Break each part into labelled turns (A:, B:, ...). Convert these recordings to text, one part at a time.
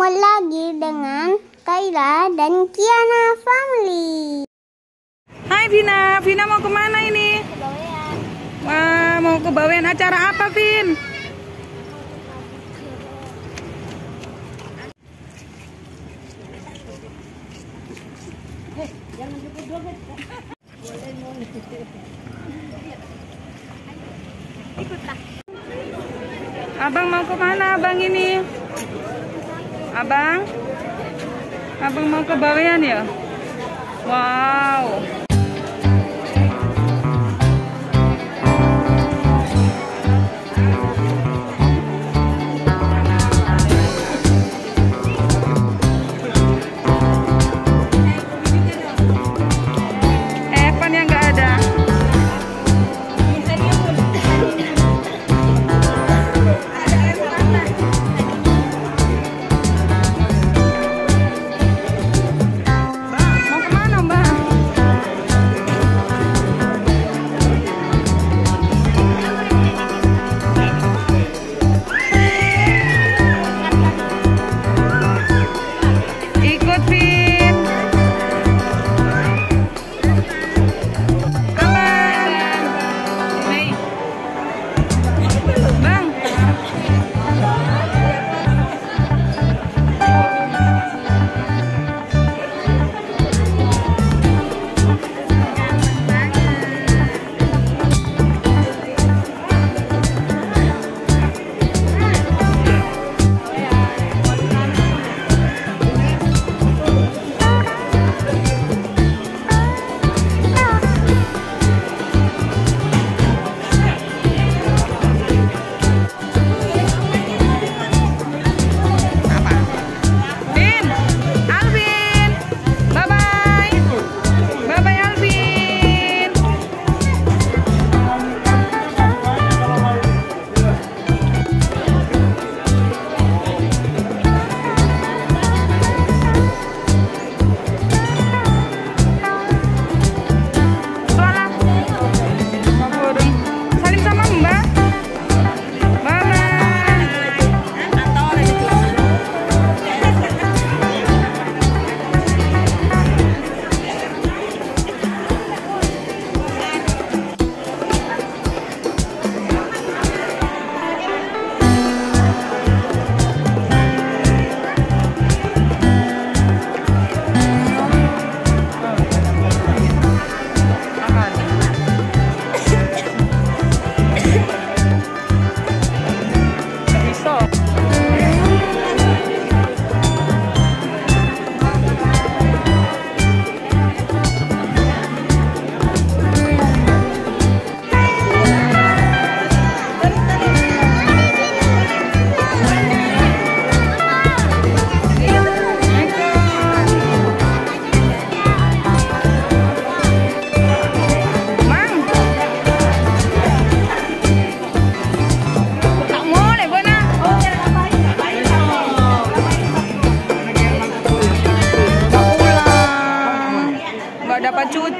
A: Ketemu lagi dengan Kaila dan Kiana Family.
B: Hai Vina, Vina mau ke mana ini? Wah, mau ke Bawean acara apa, Vin? Abang mau ke mana abang ini? Abang? Abang mau ke Bawean ya? Wow. मौजूद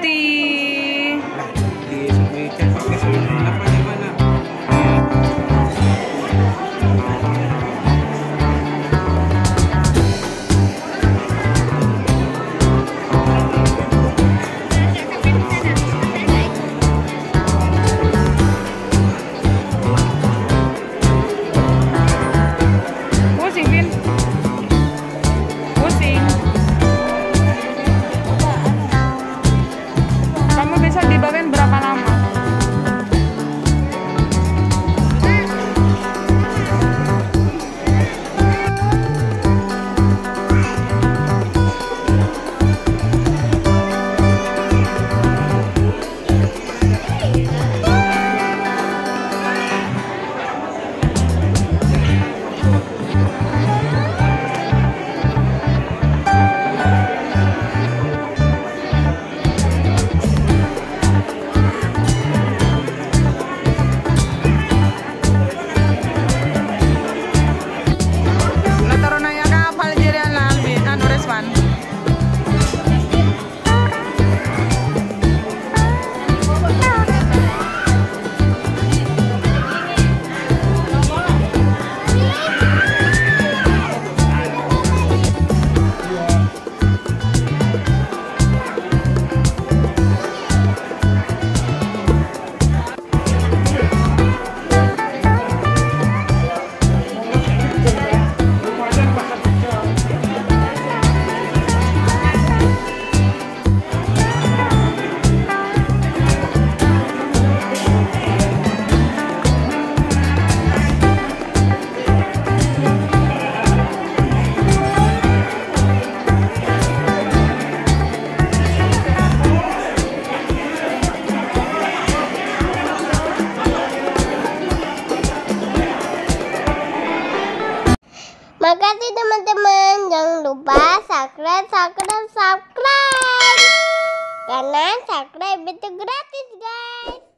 B: Makasih teman-teman. Jangan lupa subscribe, subscribe,
A: subscribe. Karena subscribe itu gratis guys.